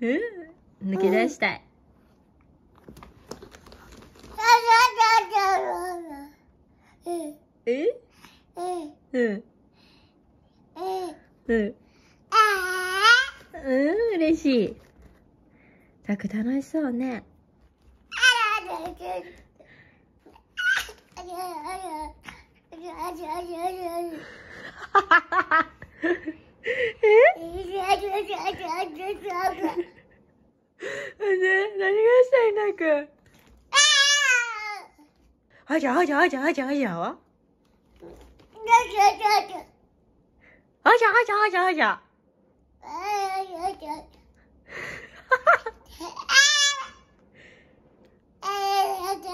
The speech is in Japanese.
うん、抜け出したい。え？え？うん。うん。いし。たく楽しそうね。え？ね、何がしたい？なく？あじゃあじゃあじゃあじゃあじゃああああじゃあ？じゃあじゃあじゃあじゃああじゃあじゃあじゃあじゃあ？